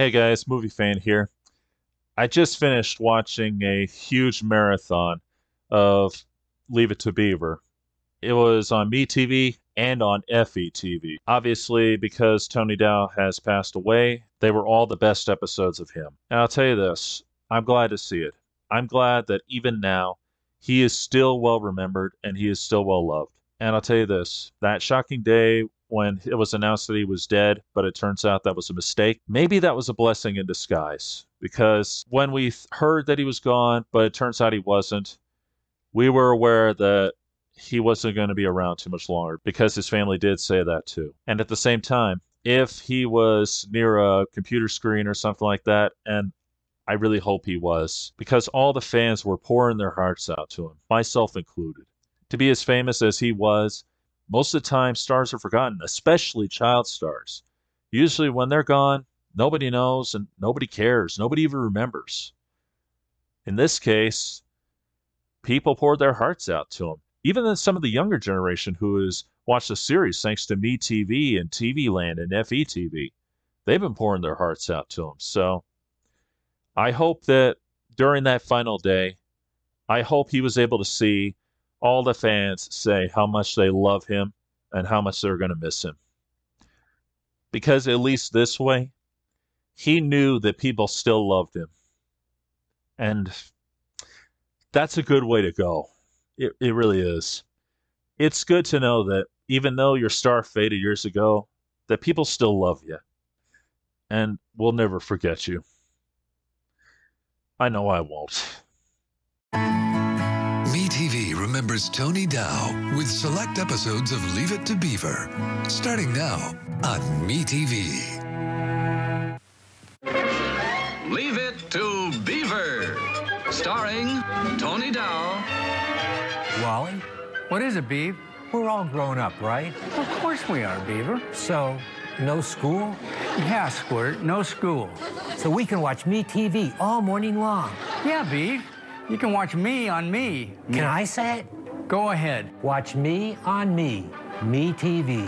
Hey guys, movie fan here. I just finished watching a huge marathon of Leave It to Beaver. It was on MeTV and on FETV. Obviously, because Tony Dow has passed away, they were all the best episodes of him. And I'll tell you this I'm glad to see it. I'm glad that even now, he is still well remembered and he is still well loved. And I'll tell you this that shocking day when it was announced that he was dead, but it turns out that was a mistake. Maybe that was a blessing in disguise because when we heard that he was gone, but it turns out he wasn't, we were aware that he wasn't going to be around too much longer because his family did say that too. And at the same time, if he was near a computer screen or something like that, and I really hope he was, because all the fans were pouring their hearts out to him, myself included. To be as famous as he was, most of the time stars are forgotten, especially child stars. Usually when they're gone, nobody knows and nobody cares. Nobody even remembers. In this case, people poured their hearts out to him. Even some of the younger generation who has watched the series thanks to MeTV and TV Land and FETV, they've been pouring their hearts out to him. So I hope that during that final day, I hope he was able to see all the fans say how much they love him and how much they're going to miss him. Because at least this way, he knew that people still loved him. And that's a good way to go. It, it really is. It's good to know that even though your star faded years ago, that people still love you and will never forget you. I know I won't. Remembers Tony Dow with select episodes of Leave It to Beaver, starting now on MeTV. Leave It to Beaver, starring Tony Dow. Wally, what is it, Beav? We're all grown up, right? Of course we are, Beaver. So, no school? Yeah, Squirt, no school. So we can watch Me TV all morning long. Yeah, Beav. You can watch me on me. Can I say it? Go ahead. Watch me on me. Me TV.